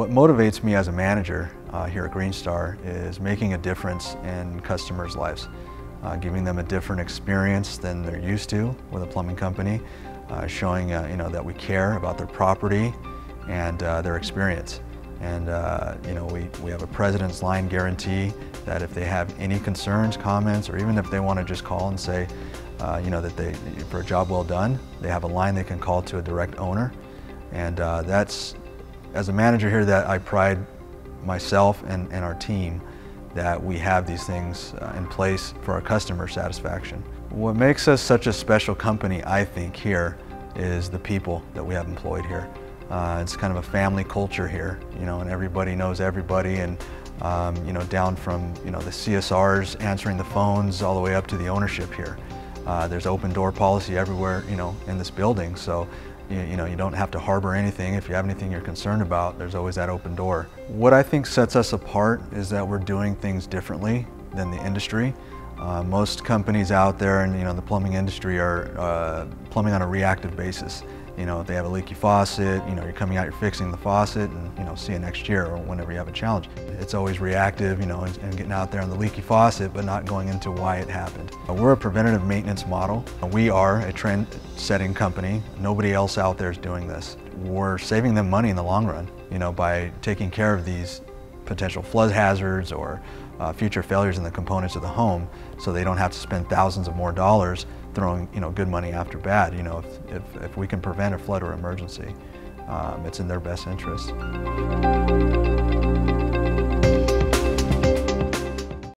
What motivates me as a manager uh, here at Greenstar is making a difference in customers' lives, uh, giving them a different experience than they're used to with a plumbing company, uh, showing uh, you know that we care about their property and uh, their experience. And uh, you know we, we have a president's line guarantee that if they have any concerns, comments, or even if they want to just call and say, you know that they for a job well done, they have a line they can call to a direct owner, and that's as a manager here that I pride myself and, and our team that we have these things uh, in place for our customer satisfaction. What makes us such a special company, I think, here is the people that we have employed here. Uh, it's kind of a family culture here, you know, and everybody knows everybody and um, you know, down from, you know, the CSRs answering the phones all the way up to the ownership here. Uh, there's open door policy everywhere, you know, in this building. So you, you, know, you don't have to harbor anything. If you have anything you're concerned about, there's always that open door. What I think sets us apart is that we're doing things differently than the industry. Uh, most companies out there in you know, the plumbing industry are uh, plumbing on a reactive basis. You know, if they have a leaky faucet, you know, you're coming out, you're fixing the faucet, and you know, see you next year or whenever you have a challenge. It's always reactive, you know, and, and getting out there on the leaky faucet, but not going into why it happened. We're a preventative maintenance model. We are a trend-setting company. Nobody else out there is doing this. We're saving them money in the long run, you know, by taking care of these potential flood hazards or uh, future failures in the components of the home so they don't have to spend thousands of more dollars throwing you know good money after bad. You know, if, if, if we can prevent a flood or emergency, um, it's in their best interest.